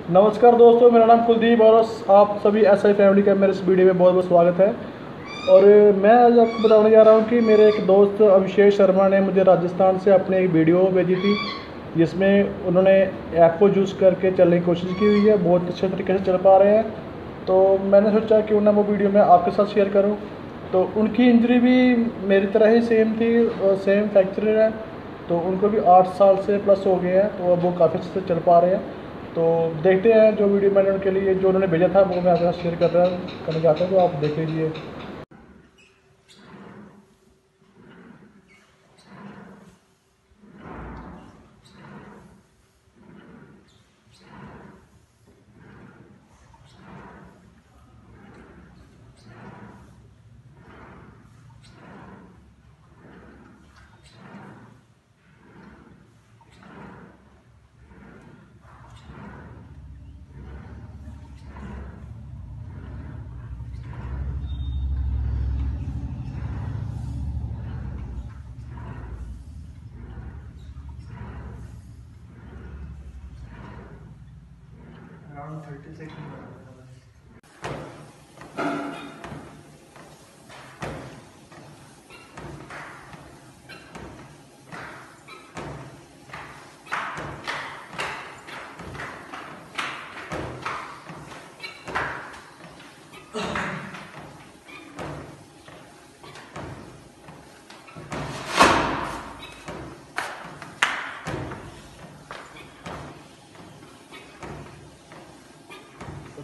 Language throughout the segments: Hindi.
नमस्कार दोस्तों, मेरा नाम कुलदीप और आप सभी एस आई फैमिली का मेरे इस वीडियो में बहुत बहुत स्वागत है। और मैं आज आपको बताने जा रहा हूँ कि मेरे एक दोस्त अभिषेक शर्मा ने मुझे राजस्थान से अपनी एक वीडियो भेजी थी, जिसमें उन्होंने ऐप को यूज़ करके चलने की कोशिश की हुई है, बहुत अच्छे तरीके से चल पा रहे हैं। तो मैंने सोचा कि उन्हें वो वीडियो मैं आपके साथ शेयर करूँ। तो उनकी इंजरी भी मेरी तरह ही सेम थी सेम फ्रैक्चर है तो उनको भी आठ साल से प्लस हो गए हैं तो अब वो काफ़ी अच्छे से चल पा रहे हैं। तो देखते हैं जो वीडियो मैंने उनके लिए, जो उन्होंने भेजा था, वो मैं आपके साथ शेयर कर रहा हूँ। करना चाहता हूँ तो आप देख लीजिए। Around 30 seconds.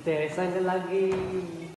Teresan lagi.